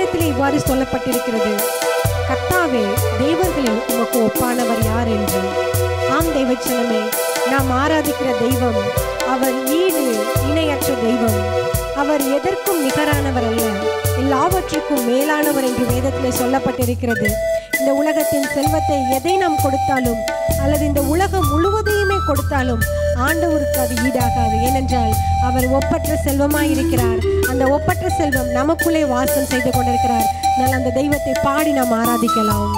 இவ்வாறு சொல்லப்பட்டிருக்கிறது. கத்தாவே தெய்வர்களில் உமக்கு ஒப்பானவர் யார் என்று? ஆம் தெய்வச்சனமே நாம் ஆராதிக்கிற தெய்வம் அவர் ஈடு இணையற்ற தெய்வம். அவர் எதற்கும் நிகரானவர் அல்ல எல்லாவற்றுக்கும் மேலானவர் என்று வேதத்திலே சொல்லப்பட்டிருக்கிறது. இந்த உலகத்தின் செல்வத்தை எதை நாம் கொடுத்தாலும் அல்லது இந்த உலகம் முழுவதையுமே கொடுத்தாலும் ஆண்டவருக்கு அது ஈடாகாது. ஏனென்றால் அவர் ஒப்பற்ற செல்வமாய் இருக்கிறார் அந்த ஒப்பற்ற செல்வம் நமக்குள்ளே வாசம் செய்து கொண்டிருக்கிறார். நான் அந்த தெய்வத்தை பாடி நாம் ஆராதிக்கலாம்.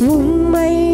உம்மை நான்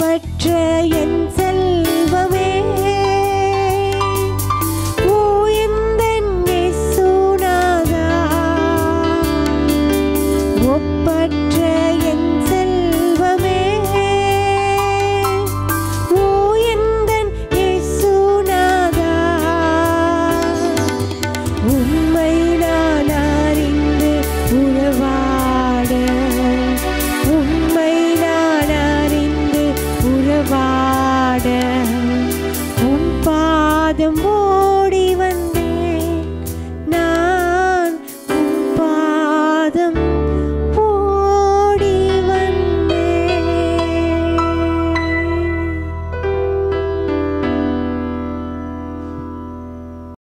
ஒப்பற்ற என் செல்வமே. ஒப்பற்ற வாட உன் பாதமோ